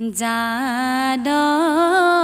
già đó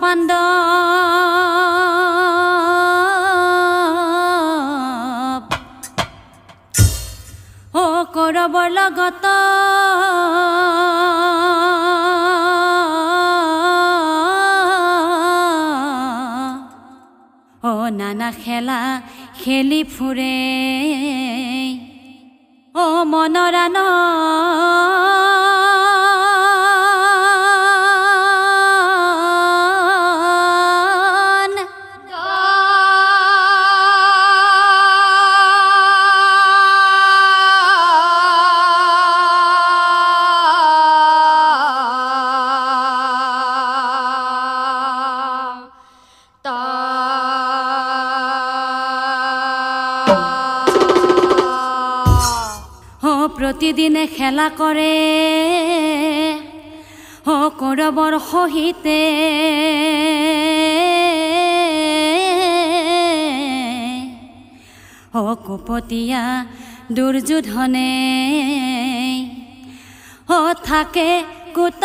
পাণ্ড অ কৌৰৱৰ লগত অ নানা খেলা খেলি ফুৰে খেলা কৰে। ও সহিতে। ও কপতিয়া দুৰ্যোধনে ও থাকে কুত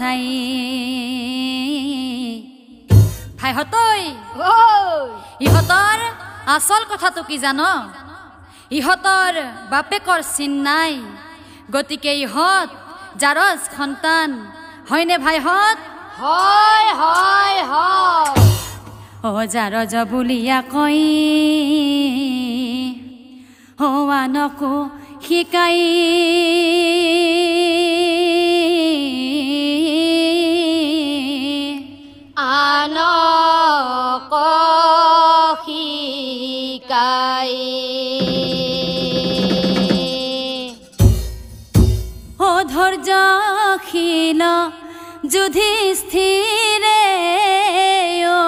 say ভাইহঁতই ইহঁতৰ আচল কথাটো কি জান? ইহঁতৰ বাপেকৰ চিন নাই। গতিকে ইহঁত জাৰজ সন্তান হয়নে ভাইহঁত? হয় হয় হয়। অ জাৰজ বুলিয়া কৈ হোৱানকো শিকায় যুধিষ্ঠিৰে অ।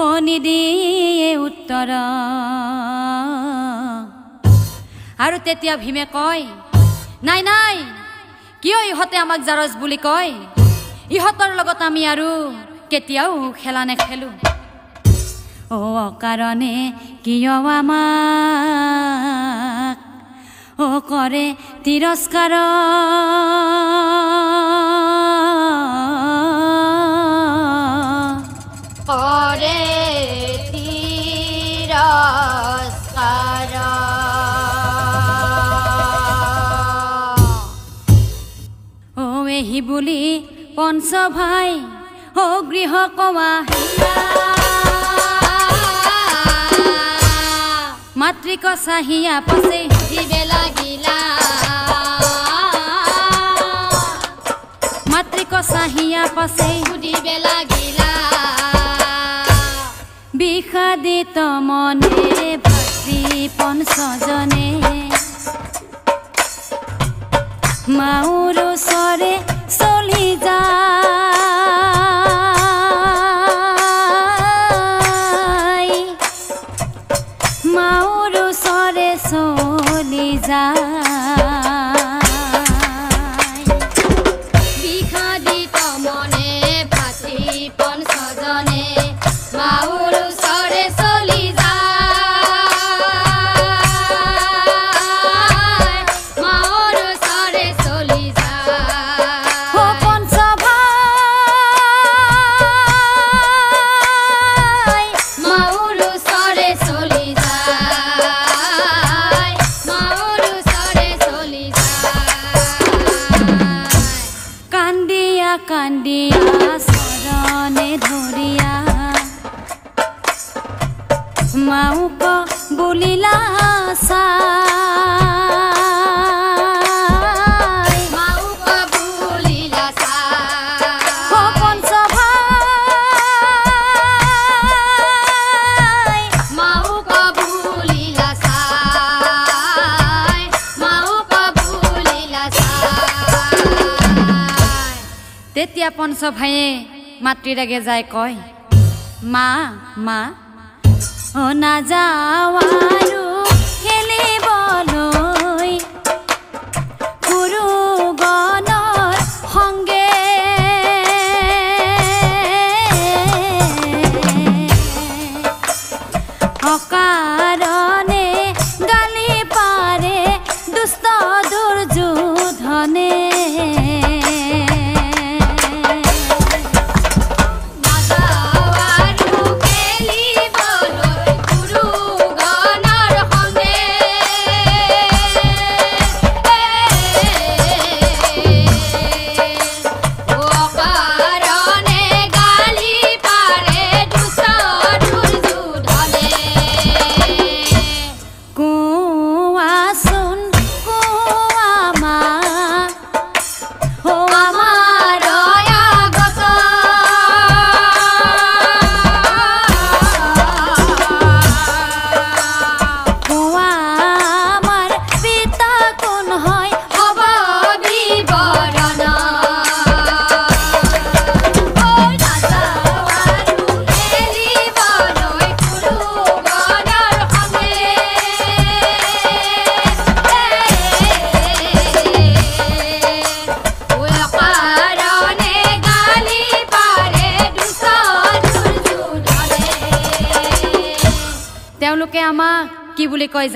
ও নিদিয়ে উত্তৰ। আৰু তেতিয়া ভীমে কয় নাই নাই কিয় ইহঁতে আমাক জাৰজ বুলি কয়? ইহঁতৰ লগত আমি আৰু কেতিয়াও খেলা নেখেলোঁ। অ কাৰণে কিয় আমাক অ কৰে তিৰস্কাৰ কৰে তিৰস্কাৰ অ এহি বুলি পঞ্চ ভাই অ গৃহ কমা মাতৃক চাহিয়া পাছে। মাতৃক চাহিয়া পাছে সুধিবে লাগিলা বিষাদিত মনে ভাতৃ পঞ্চজনে মাউৰ ওচৰে মাতৃৰাগে যাই কয় মা মা অ নাযাওঁ আৰু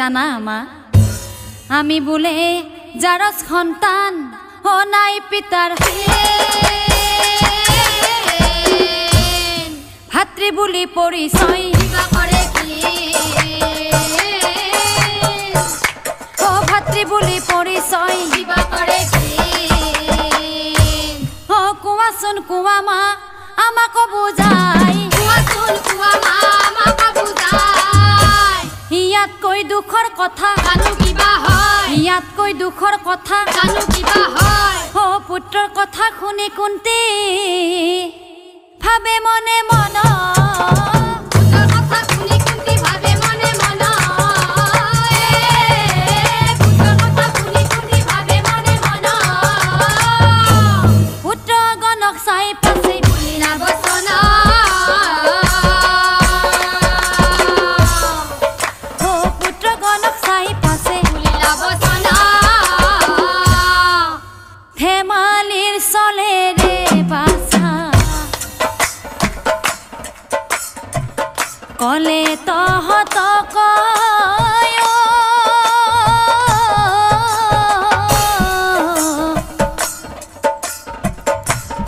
জানা মা। আমি বোলে যাৰ সন্তান অ নাই পিতাৰ ভাতৃ বুলি পৰিচয় কৰে কি? অ ভাতৃ বুলি পৰিচয় কৰে কি? অ কোৱাচোন কোৱা মা আমাকো বুজাই দুখৰ কথা জানো কিবা হয়? ইয়াতকৈ দুখৰ কথা জানো কিবা হয়? অ পুত্ৰৰ কথা শুনি কোনটি ভাবে মনে মনৰ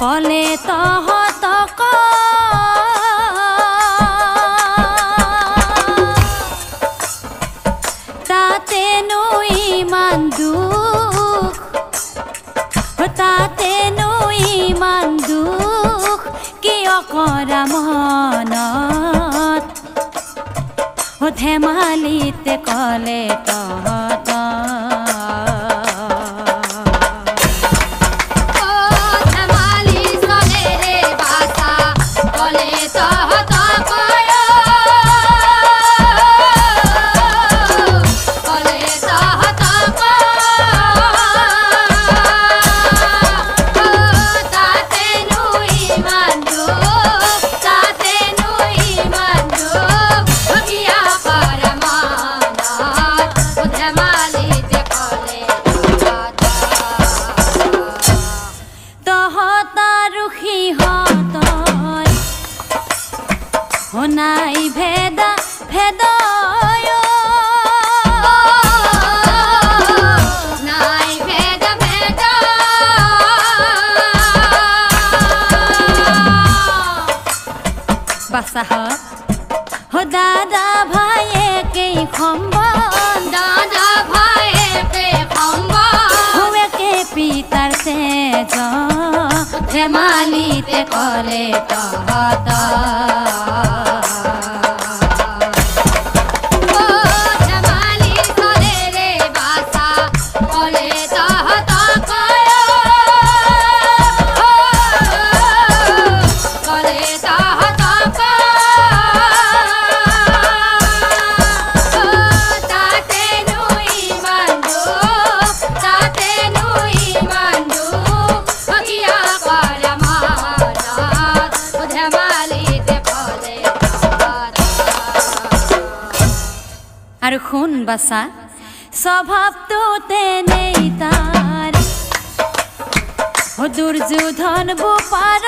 कले तो ধেমালিতে কলে তহ আৰু শুন বাচা স্বভাৱটো তেনেই তাৰ দুৰ্যোধন বোপাৰ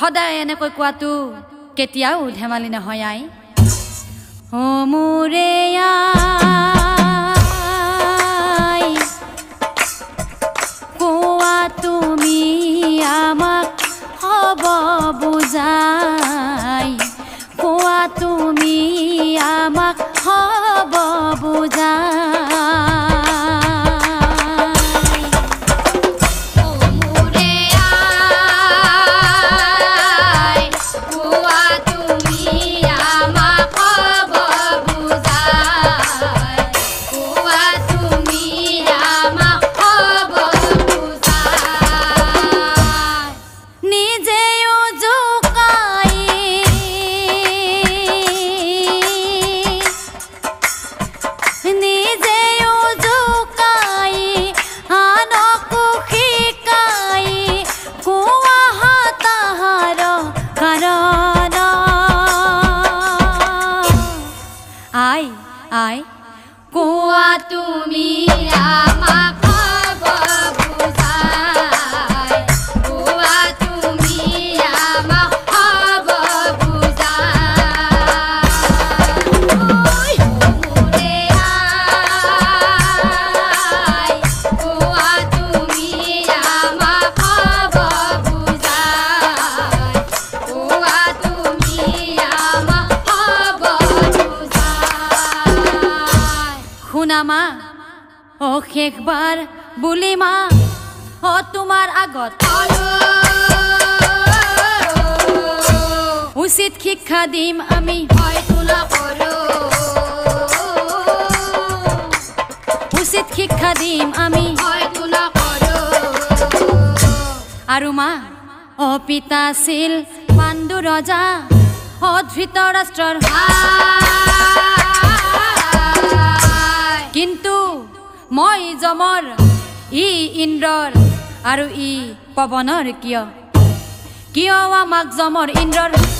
সদায় এনেকৈ কোৱাটো কেতিয়াও ধেমালি নহয় আই। অ উচিত শিক্ষা দিম আমি উচিত শিক্ষা দিম আমি আৰু মা অ পিতা আছিল পাণ্ডু ৰজা অ ধৃতৰাষ্ট্ৰৰ কিন্তু মই যমৰ ই ইন্দ্ৰৰ আৰু ই পৱনৰ কিয় কিয় আমাক যমৰ ইন্দ্ৰৰ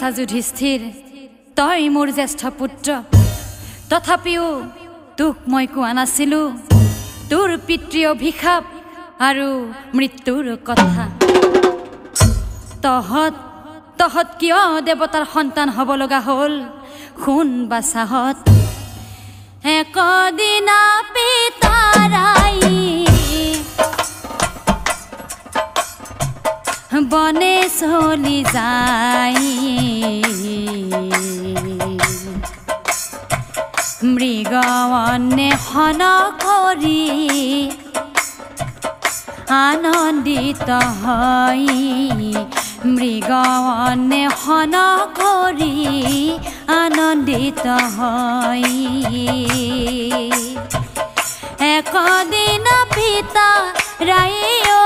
বাছা যুধিষ্ঠিৰ তই মোৰ জ্যেষ্ঠ পুত্ৰ। তথাপিও তোক মই কোৱা নাছিলো। তোৰ পিতৃ অভিশাপ আৰু মৃত্যুৰ কথা। তহঁত তহঁত কিয় দেৱতাৰ সন্তান হ'ব লগা হ'ল? শুন বাছাহঁত। একদিনা পিতাৰাই বনে চলি যায় মৃগ অন্বেষণ কৰি আনন্দিত হৈ মৃগ অন্বেষণ কৰি আনন্দিত হৈ একদিন পিতা ৰাইও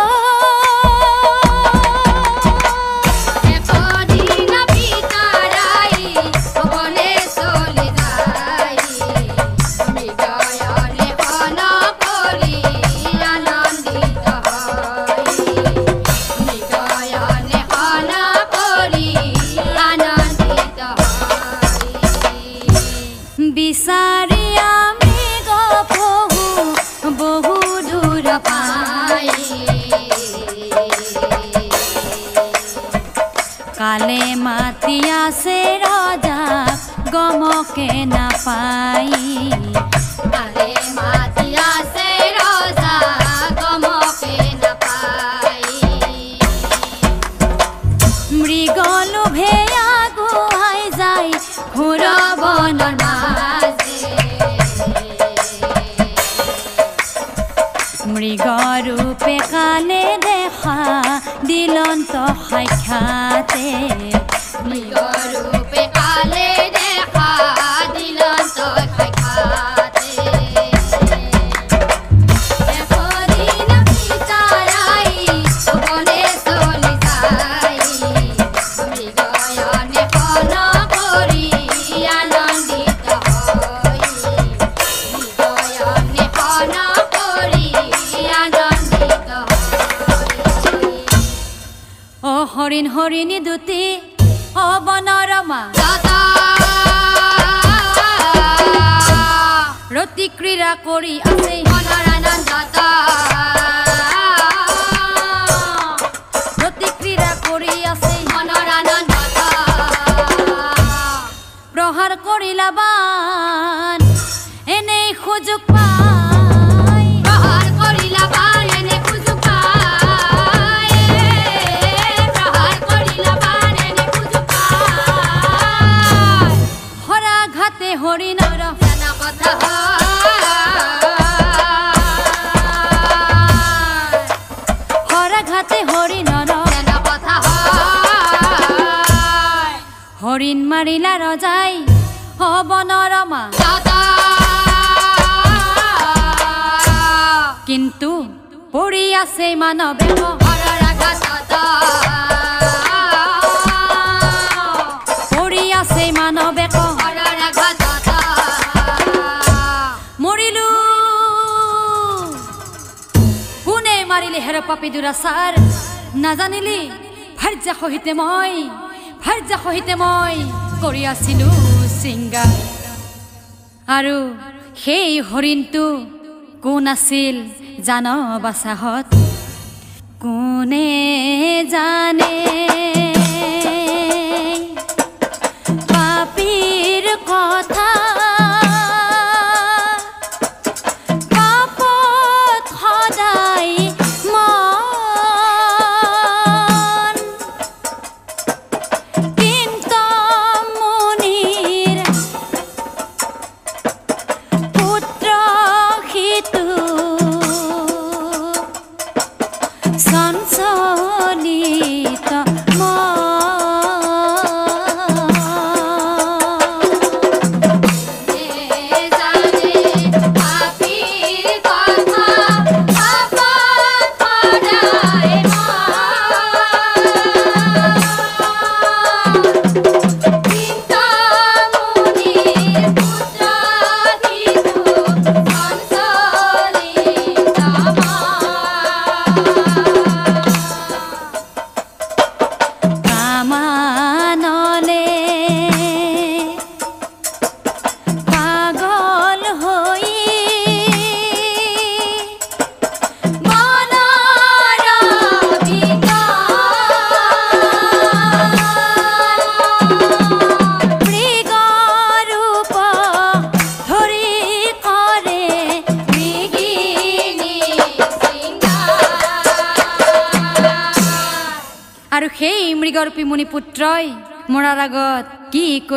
নাপাই মৃগ লোভে আগুৱাই যায় ঘোৰ বনৰ মৃগ ৰূপে কালে দেখা দিলন্ত সাক্ষাতে হৰিণ হৰিণী দুটি অ বনৰমা দাদা ৰতি ক্ৰীড়া কৰি আছে। মনোৰানন্দতা ৰতি ক্ৰীড়া কৰি আছে। মনোৰানন্দতা প্ৰহাৰ কৰিলা বান এনেই সুযোগ হৰিণ মাৰিলা ৰজাই অ বনৰমা দাদা! কিন্তু পৰি আছে মানৱে পৰি আছে মানৱে মৰিলো কোনে মাৰিলে হেৰ পাপি দুৰাচাৰ? নাজানিলি ভাৰ্যা সহিতে মই। ভাৰ্যা সহিতে মই কৰি আছিলো চিংগা আৰু সেই হৰিণটো কোন আছিল জান বাচাহত কোনে জানে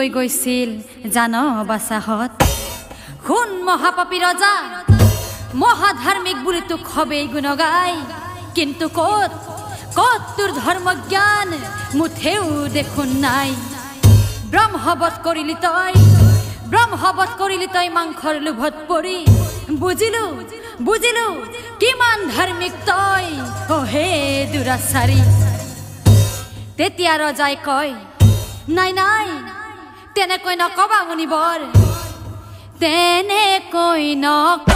কৈ গৈছিল। জান বাচাহত? শুন মহাপাপী ৰজা মহাধাৰ্মিক বুলি তোক সবেই গুণ গাই কিন্তু ক'ত ক'ত তোৰ ধৰ্মজ্ঞান? মুঠেও দেখোন নাই। ব্ৰহ্মবধ কৰিলি তই ব্ৰহ্মবধ কৰিলি তই মাংসৰ লোভত পৰি। বুজিলো বুজিলো কিমান ধাৰ্মিক তই হে দুৰাচাৰী। তেতিয়া ৰজাই কয় নাই নাই তেনেকৈ নকবা মুনিবৰ তেনেকৈ নকবা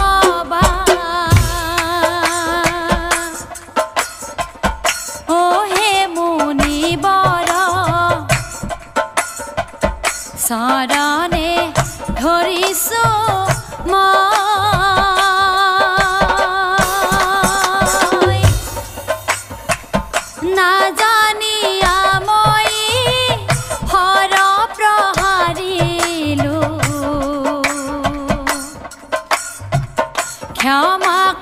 ক্ষমা কৰা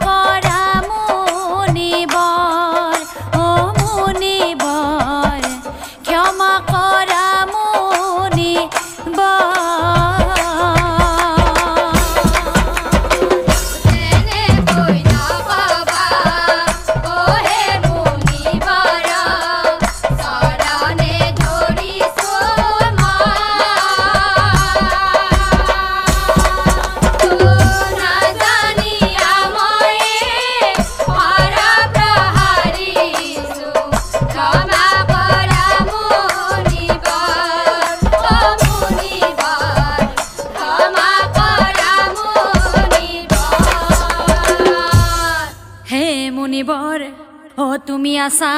আছা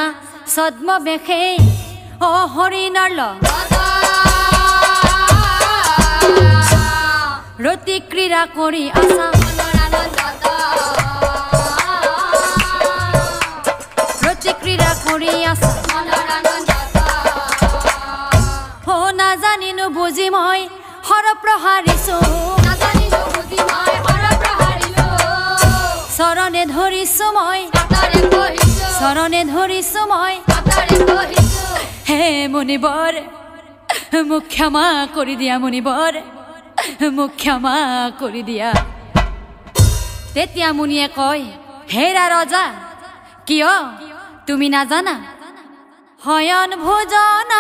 ছদ্ম বেশে অ হৰিণৰ লগত ৰতি ক্ৰীড়া কৰি আছা। নাজানিনো বুজি মই হৰ প্ৰহাৰিছো। চৰণে ধৰিছো মই। চৰণে ধৰিছো মই হে মুনিবৰ মোক ক্ষমা কৰি দিয়া মুনিবৰ মোক ক্ষমা কৰি দিয়া। তেতিয়া মুনিয়ে কয় হেৰা ৰজা কিয় তুমি নাজানা? শয়ন ভোজন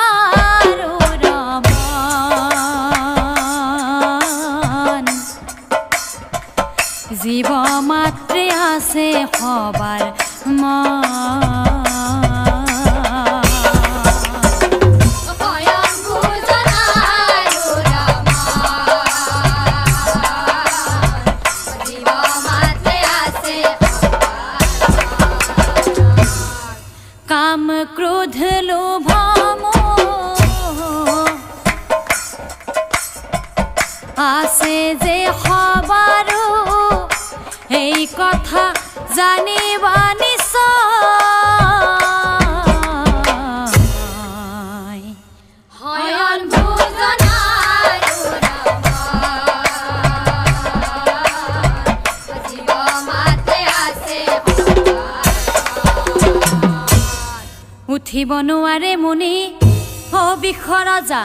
জীৱ মাতৃ আছে সবাৰ ক্ৰোধ লোভ মোহ আছে যে সবাৰো এই কথা জানিবা উঠিব নোৱাৰে মুনি অ বিষ ৰজা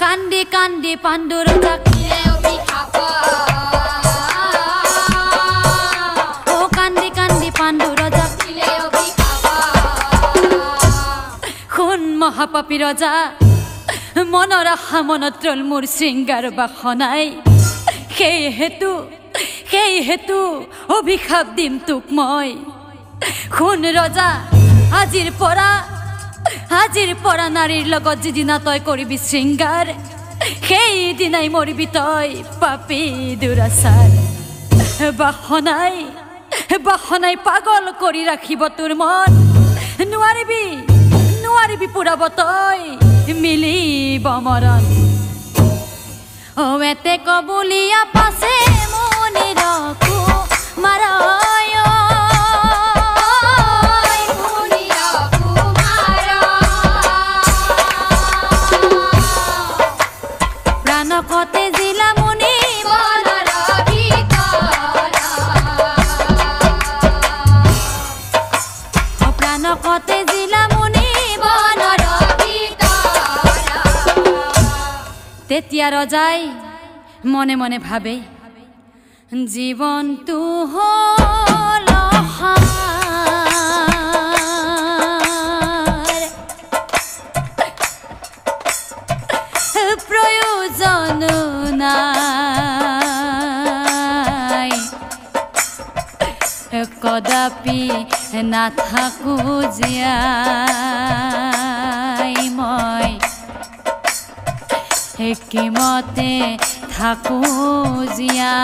কান্দি কান্দি পাণ্ডু ৰজাক শুন মহাপাপী ৰজা মনৰ আশা মনত ৰল মোৰ শৃংগাৰ বাসনাই সেই হেতু সেই হেতু অভিশাপ দিম তোক মই শুন ৰজা আজিৰ পৰা আজিৰ পৰা নাৰীৰ লগত যিদিনা তই কৰিবি শৃংগাৰ সেইদিনাই মৰিবি তই পাপী দুৰাচাৰ বাসনাই বাসনাই পাগল কৰি ৰাখিব তোৰ মন। নোৱাৰিবি নোৱাৰিবি পুৰাব তই মিলিব মৰণ। অ এতে পাছে। তেতিয়া ৰজাই মনে মনে ভাবে জীৱনটো হ'ল। প্ৰয়োজন নাই। কদাপি নাথাকো জীয়াই একিমতে থাকো জীয়া।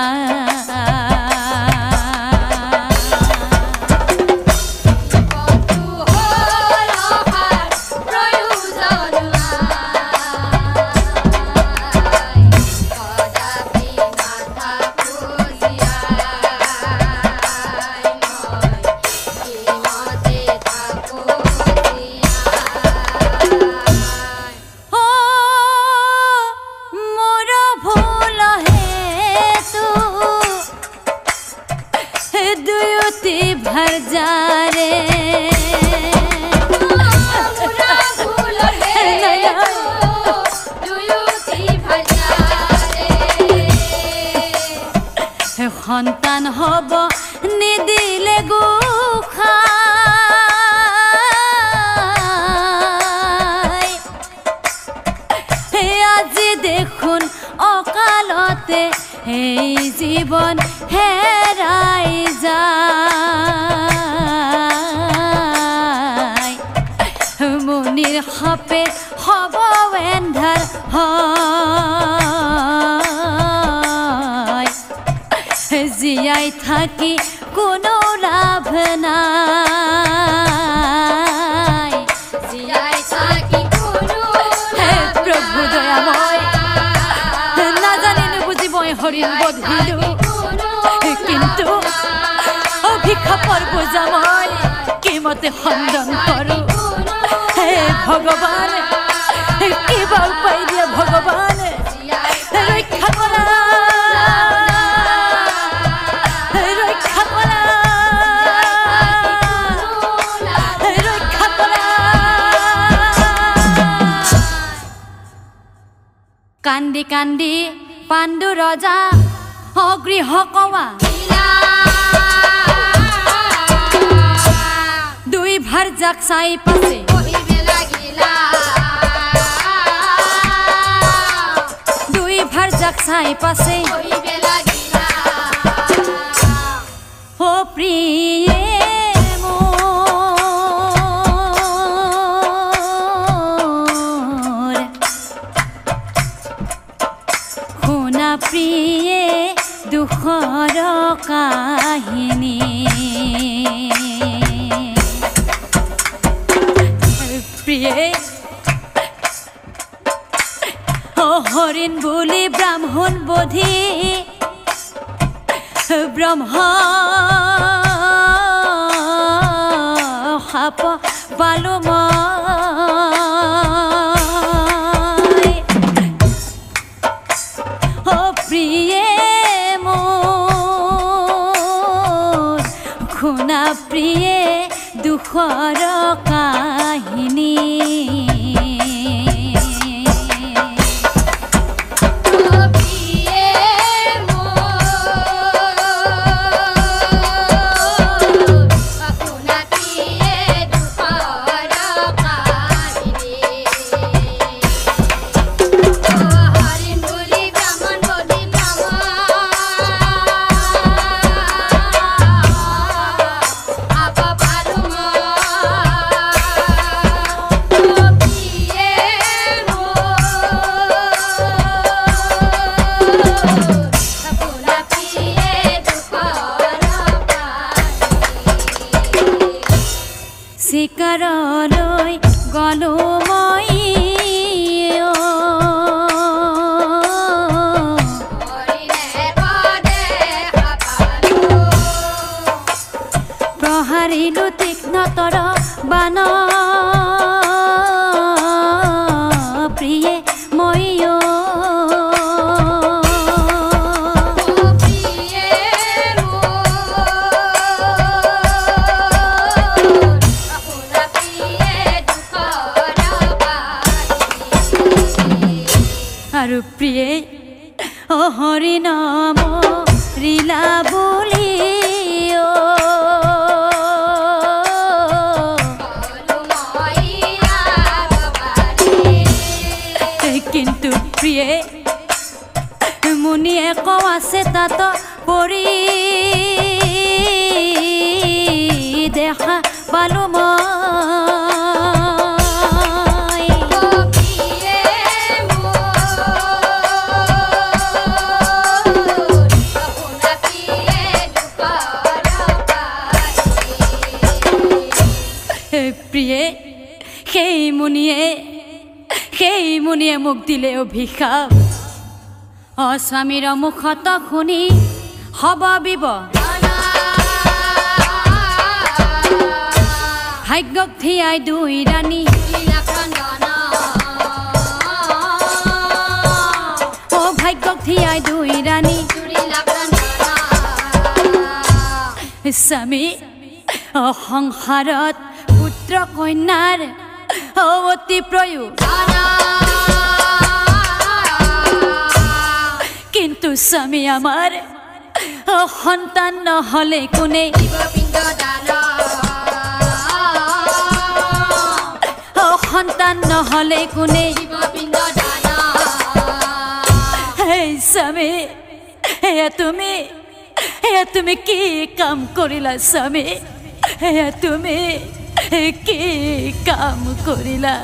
কিমতে খণ্ডন কৰো হে ভগৱান কিবা উপায় দিয়া ভগৱান ৰক্ষা কৰা ৰক্ষা কৰা ৰক্ষা কৰা কান্দি কান্দি পাণ্ডু ৰজা অগৃহ যাক সাই পাশে। দুই ভার যাক সাই পাশে। ও প্রিয়ে প্রিয়ে দুখৰ কাৰ অ হৰিণ বুলি ব্ৰাহ্মণ বোধি। ব্ৰহ্ম সাপ অভিশাপ। মুখত শুনি হব বিব। ভাগ্যক থিয়াই দুই ৰাণী। অ ভাগ্যক থিয়াই দুই ৰাণী। স্বামী অ সংসাৰত পুত্ৰ কন্যাৰ অতি প্ৰয়োগ। কিন্তু স্বামী আমাৰ সন্তান নহলে কোনে সন্তান নহলে কোনে স্বামী এয়া তুমি এয়া তুমি কি কাম কৰিলা স্বামী এয়া তুমি কি কাম কৰিলা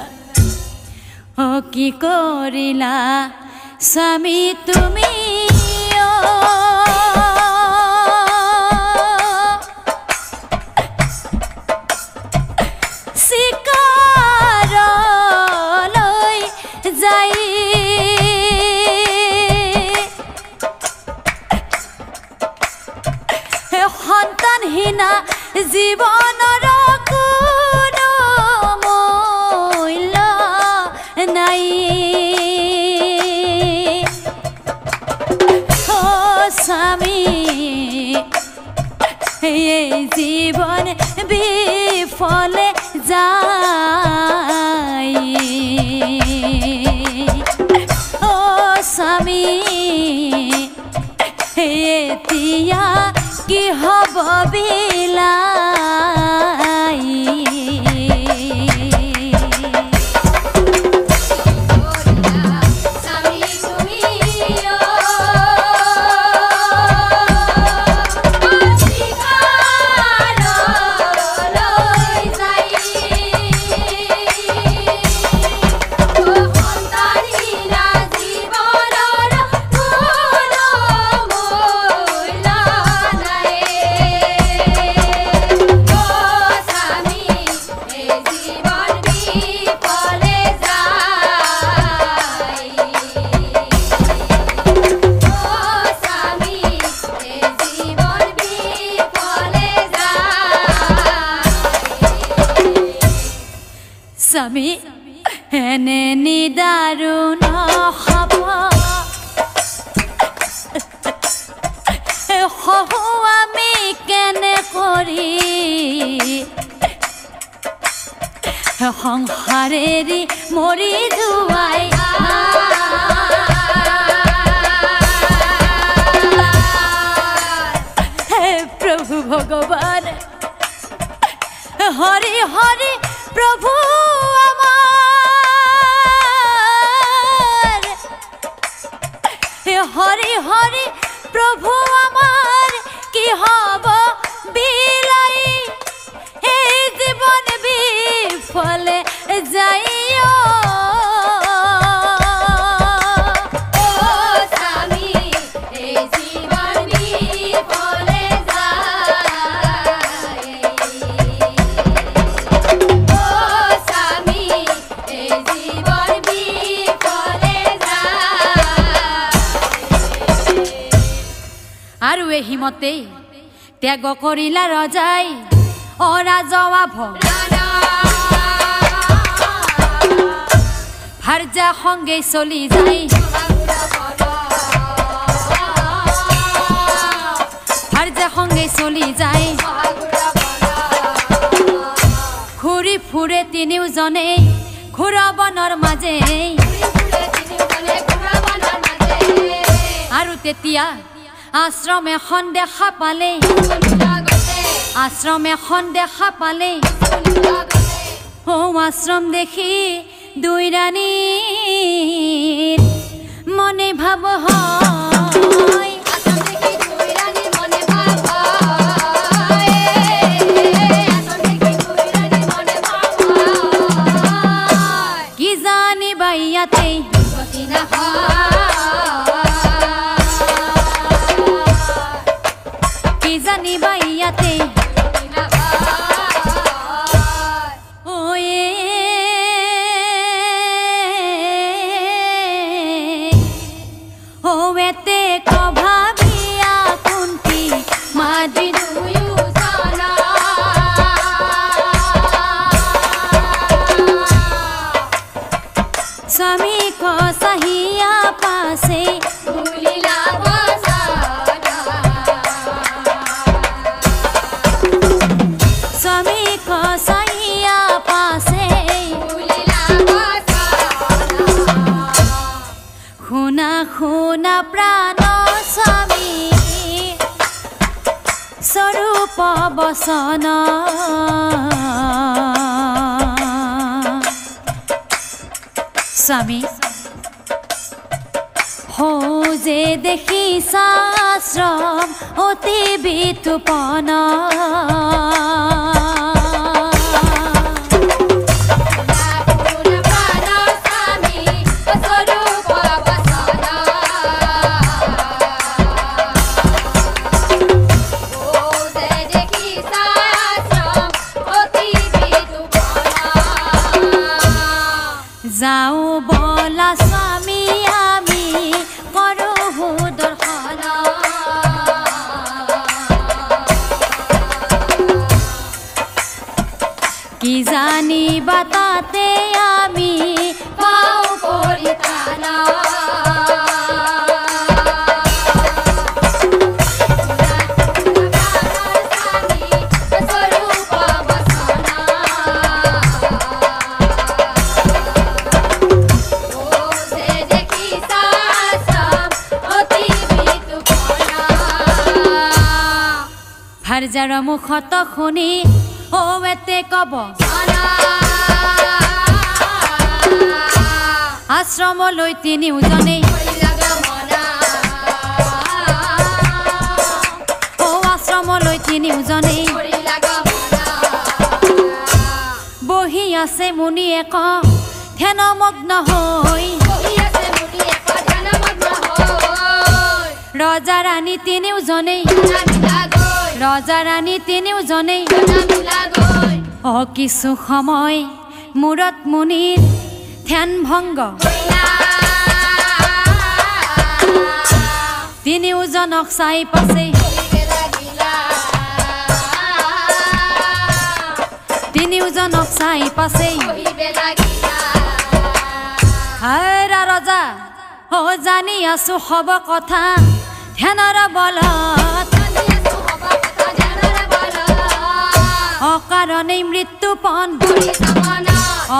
অ কি কৰিলা স্বামী তুমি যাই। সন্তানহীনা জীৱনৰ আৰু এহিমতে ত্যাগ কৰিলা ৰজাই অৰাজৱা ভ ভাৰ্যা সংগে চলি যায় ভাৰ্যা সংগে চলি যায় ঘূৰি ফুৰে তিনিওজনে ঘূৰাবনৰ মাজে আৰু তেতিয়া আশ্ৰম এখন দেখা পালে আশ্ৰম এখন দেখা পালে আশ্ৰম দেখি দুই রানীর মনে ভাব হয়। স্বৰূপ বচন স্বামী হৌ যে দেখিছা আশ্ৰম অতি বিতুপন ভাৰ্জাৰ মুখত শুনি এতে কব আশ্ৰমলৈ তিনিওজনেই ঔ আশ্ৰমলৈ তিনিওজনেই বহি আছে মুনি এক ধ্যানমগ্ন হৈ ৰজা ৰাণী তিনিওজনেই ৰজা ৰাণী তিনিওজনেই কিছু সময় মূৰত মুনিৰ ধ্যান ভংগ তিনিওজনক চাই পাছে। তিনিওজনক চাই হাৰা ৰজা অ জানি আছো হব কথা। ধ্যানৰ বলত অকাৰণেই মৃত্যুপণ।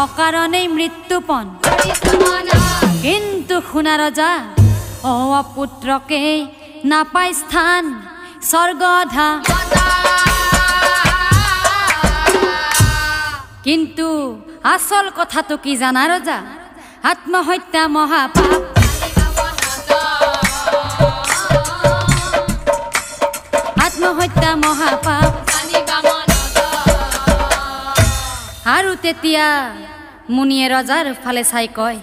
অকাৰণেই মৃত্যুপণ। কিন্তু শুনা ৰজা অ পুত্ৰকে নাপাই স্থান স্বৰ্গধা কিন্তু আচল কথাটো কি জানা ৰজা? আত্মহত্যা মহাপাপ। আত্মহত্যা মহাপাপ। আৰু তেতিয়া মুনিয়ে ৰজাৰ ফালে চাই কয়,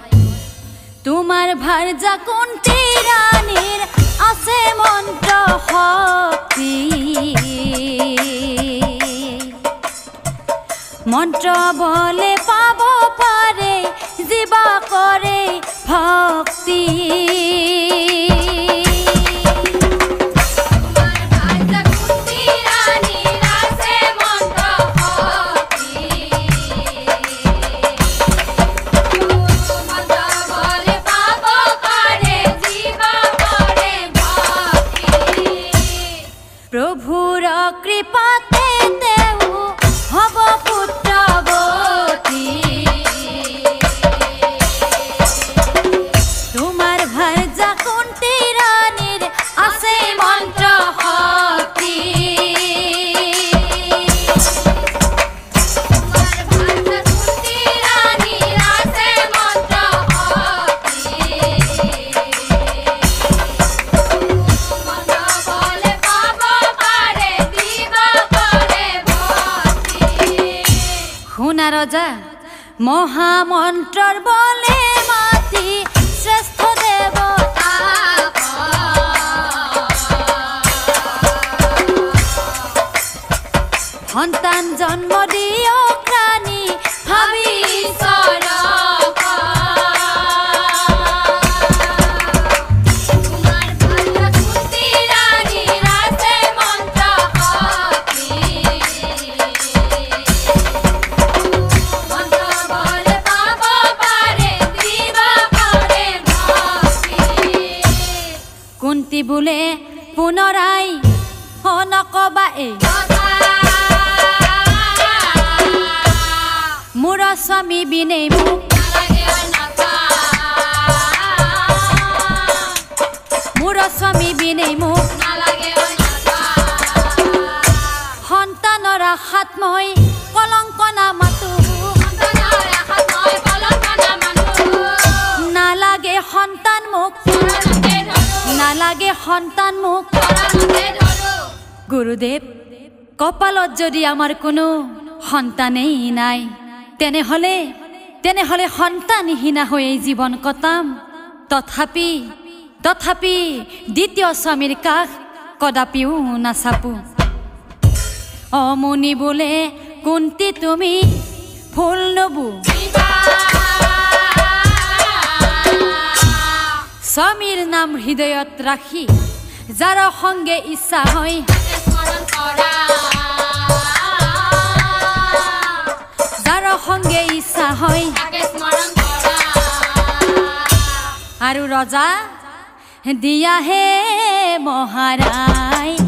তোমাৰ ভাৰ্যা কুন্তি ৰাণীৰ আছে মন্ত্ৰ শক্তি? মন্ত্ৰ বলে, পাব পাৰে জীৱা কৰে ভক্তি। প্ৰভুৰ মহামন্ত্রর যদি আমাৰ কোনো সন্তানেই নাই তেনেহ'লে তেনেহ'লে সন্তানহীনা হৈয়ে জীৱন কটাম। তথাপি তথাপি দ্বিতীয় স্বামীৰ কাষ কদাপিও নাচাপো। অমুনি বোলে কুন্তি তুমি ফুল নবু। স্বামীৰ নাম হৃদয়ত ৰাখি যাৰ সংগে ইচ্ছা হয় যাৰ সংগে ইচ্ছা হয় আৰু ৰজা দিয়াহে মহাৰাই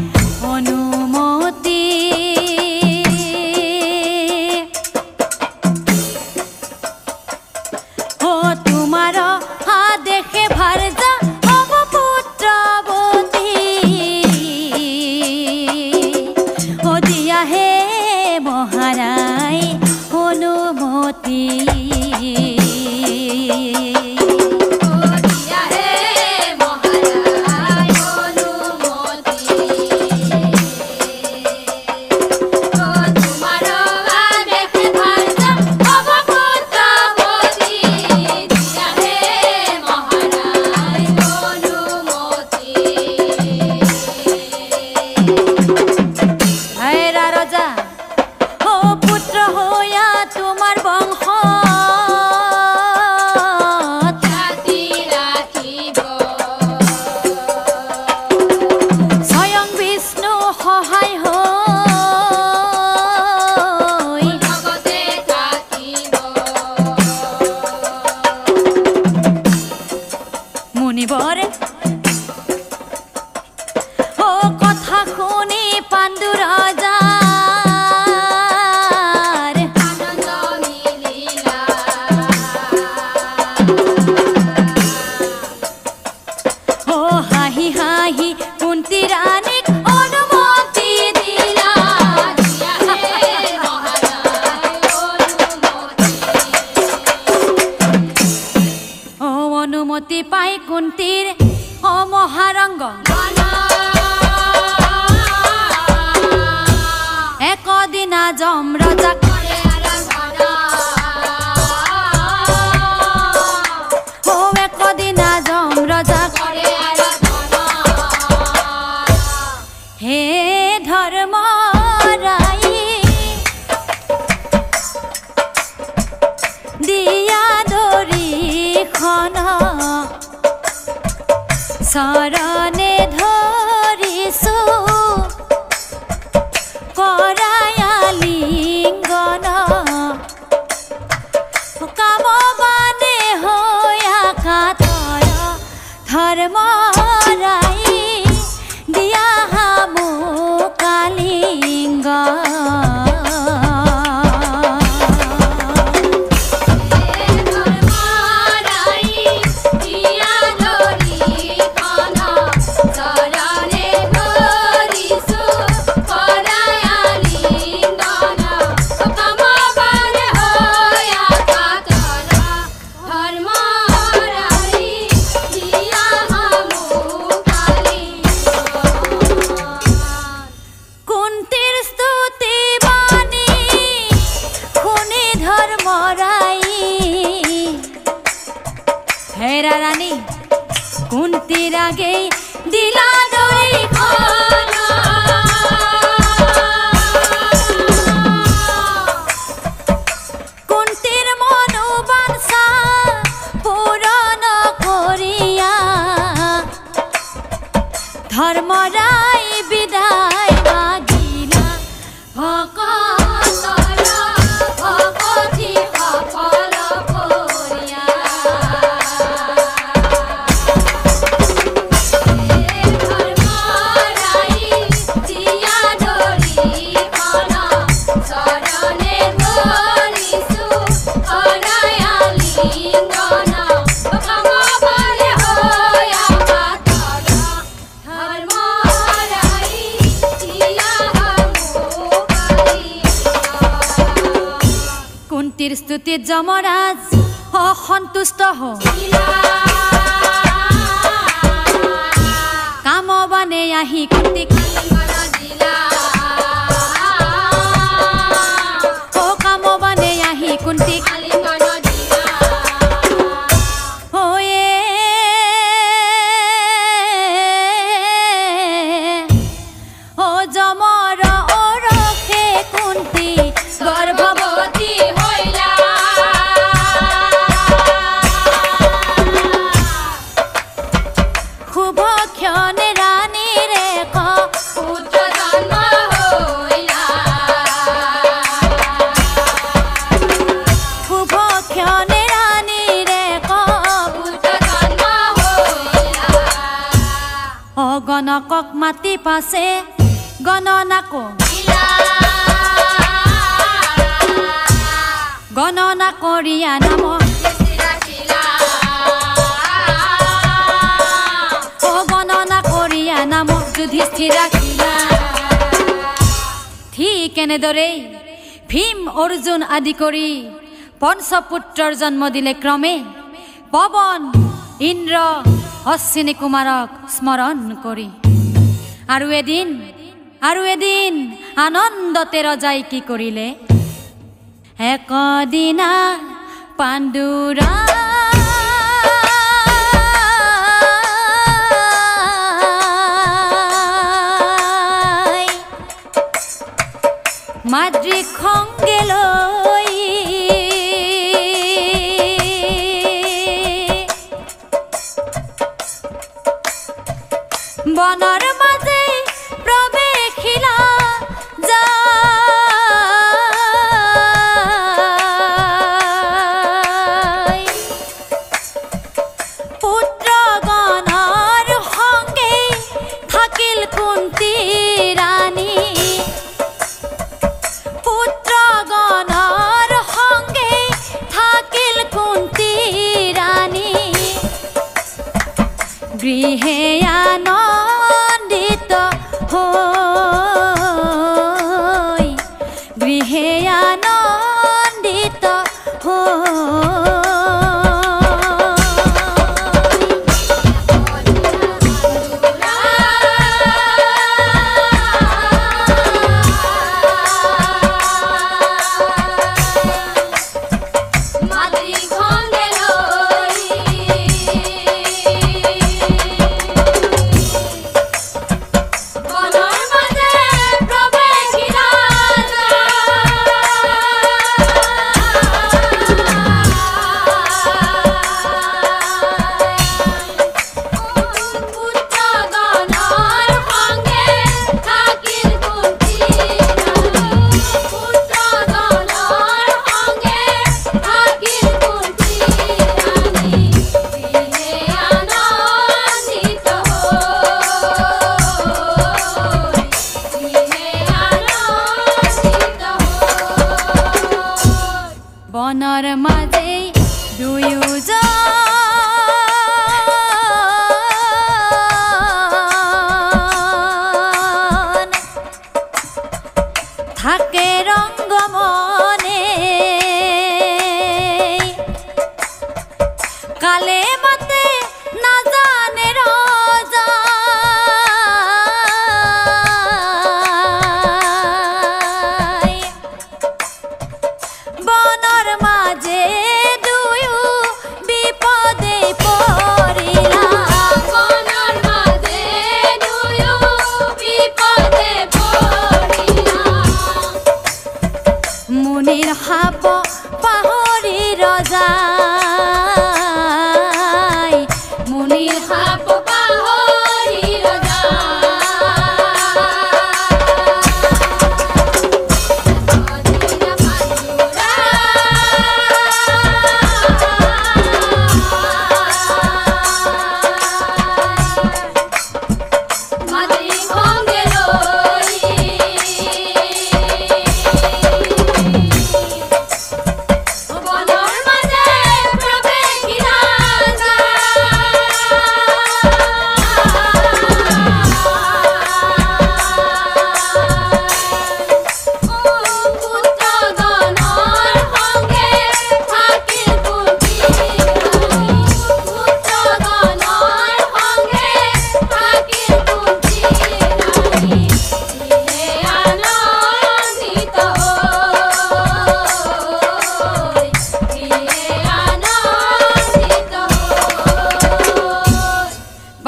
মাটি পাছে গণনা গণনা কৰি Anam. ako ila gonon ako riana mo ঠিক এনেদৰেই ভীম অৰ্জুন আদি কৰি পঞ্চপুত্ৰৰ জন্ম দিলে ক্ৰমে পৱন ইন্দ্ৰ অশ্বিনী কুমাৰক স্মৰণ কৰি। আৰু এদিন আৰু এদিন আনন্দতে ৰজাই কি কৰিলে একদিনা পাণ্ডুৰা মাদ্রিক খঙ্গে লৈ বন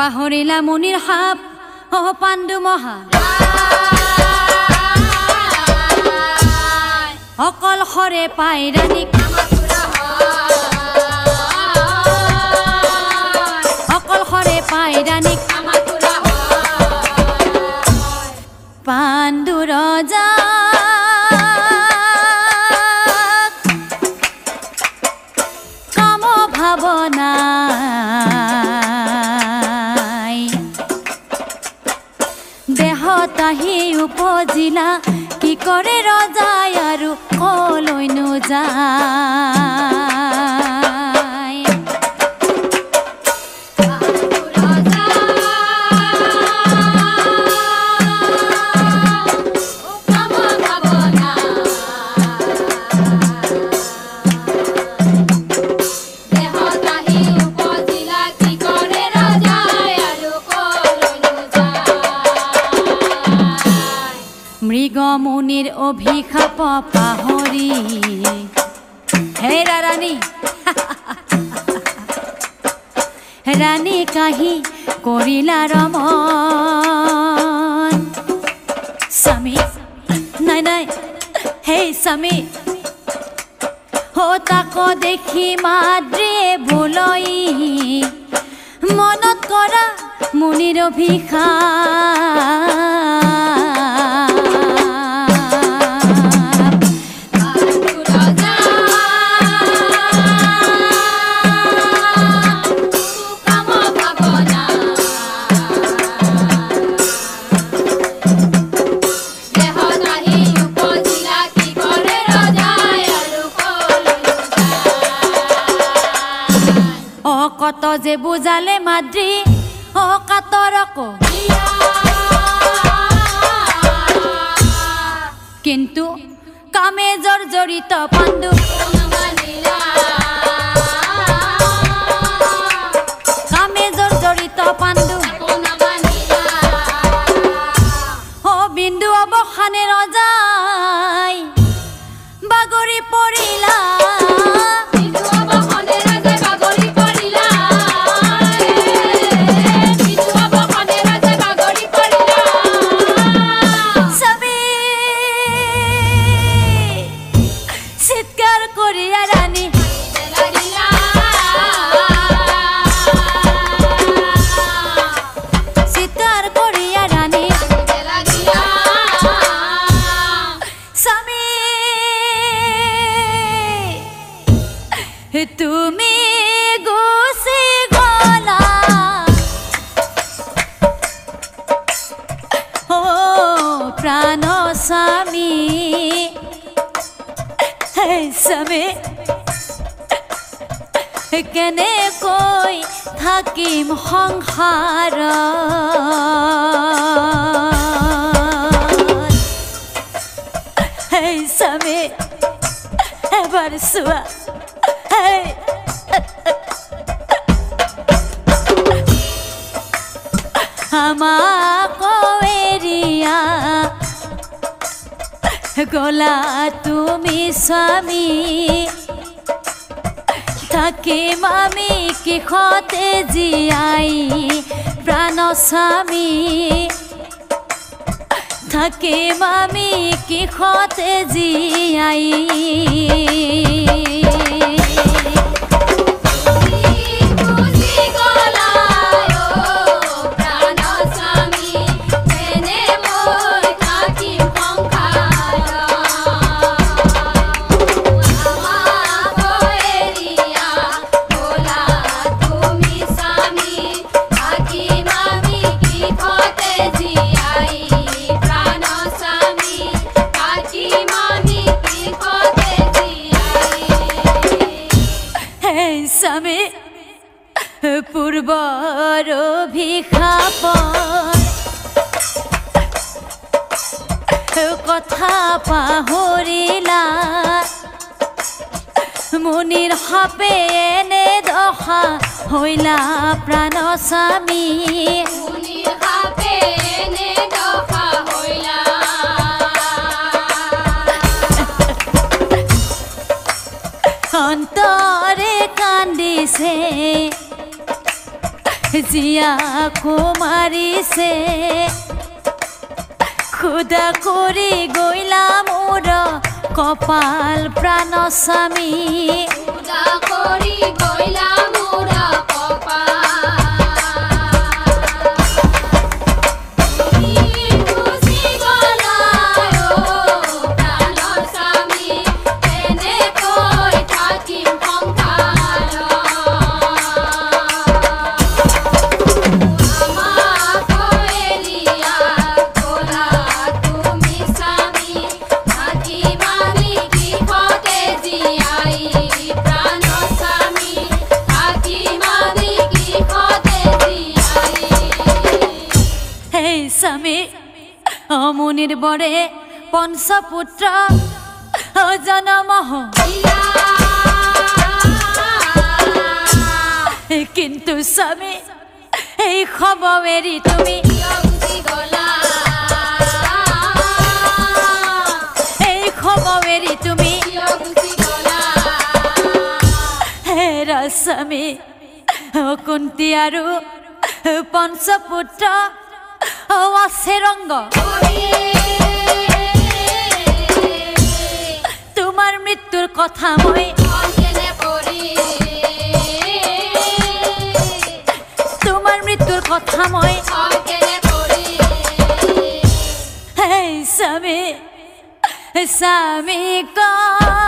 পাহৰিলা মুনিৰ সাপ অ পাণ্ডু মহা অকল সৰে পাই ৰাণীক অকল সৰে পাই ৰাণীক পাণ্ডু ৰজা উপজিলা কি কৰে ৰজাই আৰু কলৈনো যায় কৰিলা ৰমন স্বামী নাই নাই হে স্বামী হো দেখি মাদ্ৰিয়ে বোলই মনত কৰা মুনিৰ অভিশাপ। যে বুজালে মাদ্ৰী অ কাতৰক কিন্তু কামে জৰ্জৰিত পাণ্ডু থাকিম সংসাৰত হে স্বামী এবাৰ চোৱা হে আমাক এৰিয়া গলা তুমি স্বামী থাকিম আমি কিষতে জীয়াই? প্ৰাণ স্বামী। থাকিম আমি কিষতে জীয়াই? পূৰ্বৰ অভিশাপ কথা পাহৰিলা মুনিৰ সাপে এনে দশা হৈলা প্ৰাণ স্বামী। অন্তৰে কান্দিছে। जिया कुमारी से খুদা করে গইলা মোর কপাল প্রাণ স্বামী খুদা করে গইলা অমুনিৰ বৰে পঞ্চপুত্ৰ জনম কিন্তু স্বামী এই খবৰ এৰি তুমি। এই খবৰ এৰি তুমি হেৰা স্বামী কুন্তি আৰু পঞ্চপুত্ৰ আছে ৰংগ তোমাৰ মৃত্যুৰ কথা মই তোমাৰ মৃত্যুৰ কথা মই হেই স্বামী স্বামী ক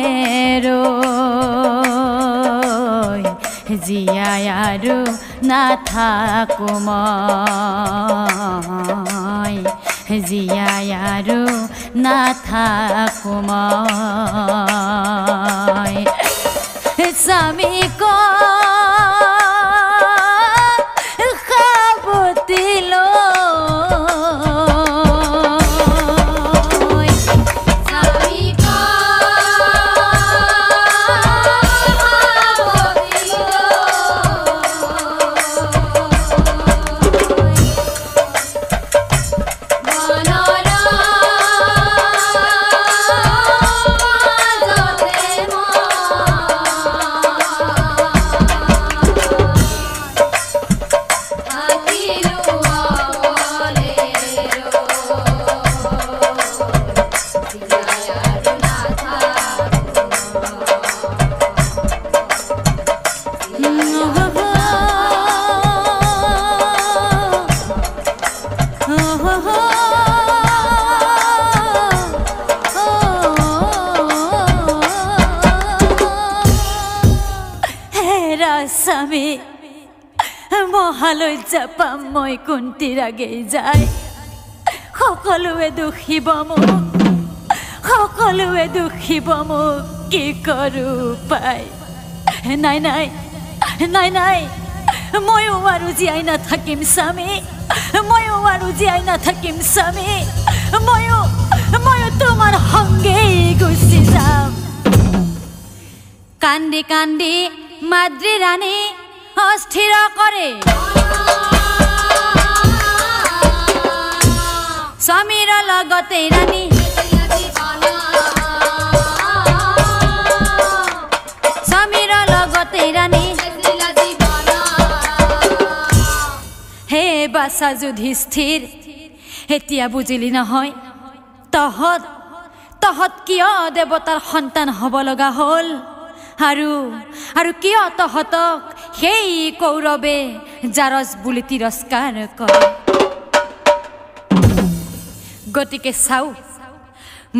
অকলে ৰৈ জীয়াই আৰু নাথাকো মই জীয়াই আৰু নাথাকো মই স্বামী ক মহালজ্জা পাম মই কুন্তিৰ আগেই যায়। সকলোৱে দুখিব মোক। সকলোৱে দুখিব মোক। কি কৰো পাই? নাই নাই নাই নাই। ময়ো আৰু জীয়াই নাথাকিম স্বামী। ময়ো আৰু জীয়াই নাথাকিম স্বামী। ময়ো ময়ো তোমাৰ সংগেই গুচি যাম। কান্দি কান্দি মাদ্ৰী ৰাণী অস্থিৰ কৰে। স্বামীৰ লগতে ৰাণী। স্বামীৰ লগতে ৰাণী। হে বাচা যুধিষ্ঠিৰ এতিয়া বুজিলি নহয় তহঁত তহঁত কিয় দেৱতাৰ সন্তান হ'ব লগা হ'ল? আৰু আৰু কিয় তহঁতক সেই কৌৰৱে জাৰজ বুলি তিৰস্কাৰ কৰে? গতিকে চাওঁ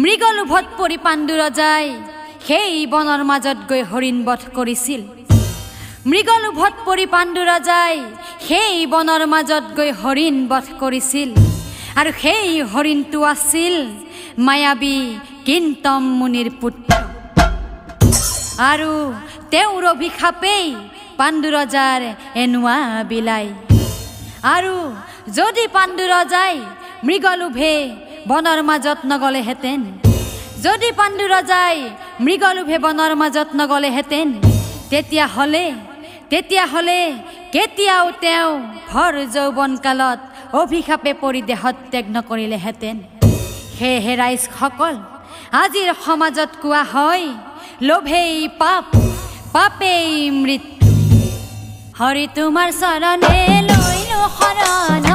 মৃগলোভত পৰি পাণ্ডু ৰজাই সেই বনৰ মাজত গৈ হৰিণ বধ কৰিছিল। মৃগলোভত পৰি পাণ্ডু ৰজাই সেই বনৰ মাজত গৈ হৰিণ বধ কৰিছিল। আৰু সেই হৰিণটো আছিল মায়াবী কিন্তম মুনিৰ পুত্ৰ। আৰু তেওঁৰ অভিশাপেই পাণ্ডু ৰজাৰ এনোৱা বিলাই আৰু যদি পাণ্ডু ৰজাই মৃগলোভে বনৰ মাজত নগলেহেঁতেন যদি পাণ্ডু ৰজাই মৃগলোভে বনৰ মাজত নগলেহেঁতেন তেতিয়াহ'লে তেতিয়াহ'লে কেতিয়াও তেওঁ ভৰ যৌৱনকালত অভিশাপে পৰি দেহত ত্যাগ নকৰিলেহেঁতেন সেয়েহে ৰাইজসকল আজিৰ সমাজত কোৱা হয় লোভেই পাপ পাপেই মৃত্যু। হৰি তোমাৰ চৰণে লৈলো শৰণ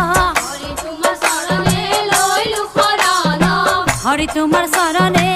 হৰি তোমাৰ চৰণে লৈলো শৰণ হৰি তোমাৰ চৰণে